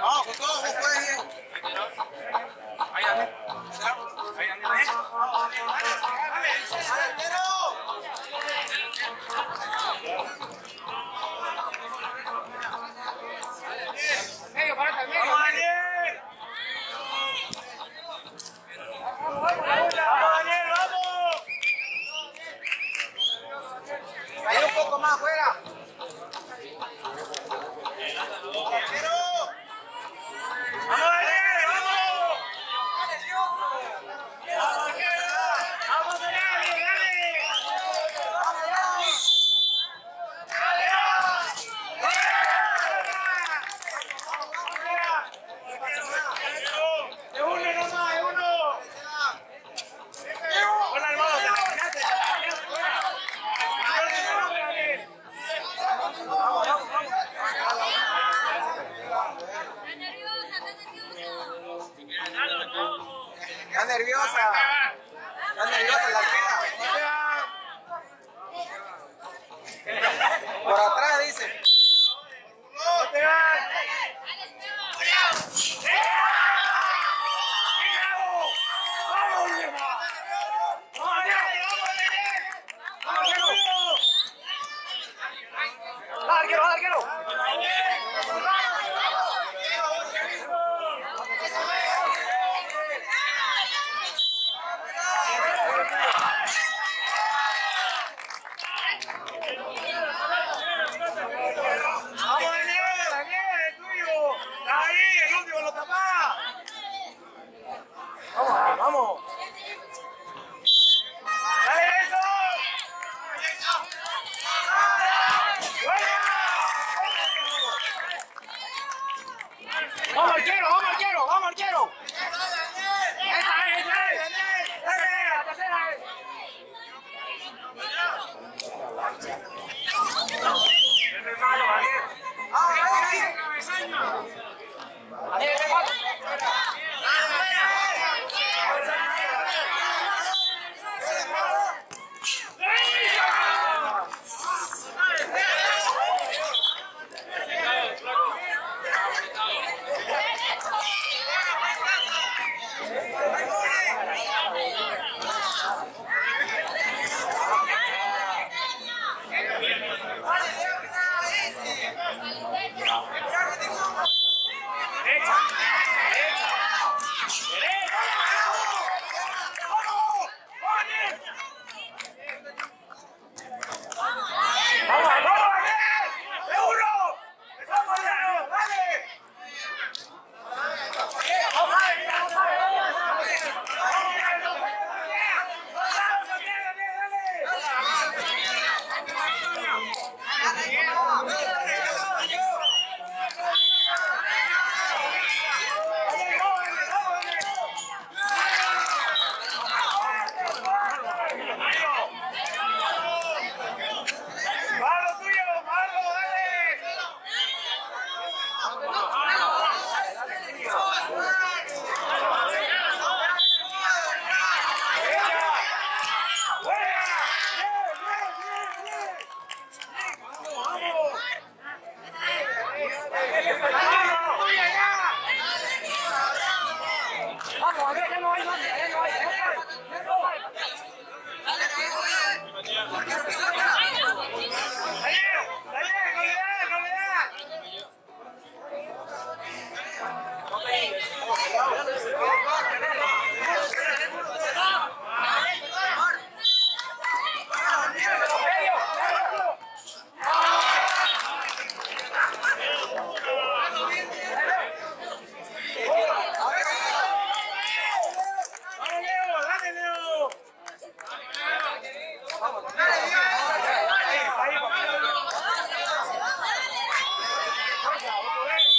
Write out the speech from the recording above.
Oh, we're going, we're going. 啊，回来。nerviosa. Está nerviosa la queda. Por atrás. quiero. Hey!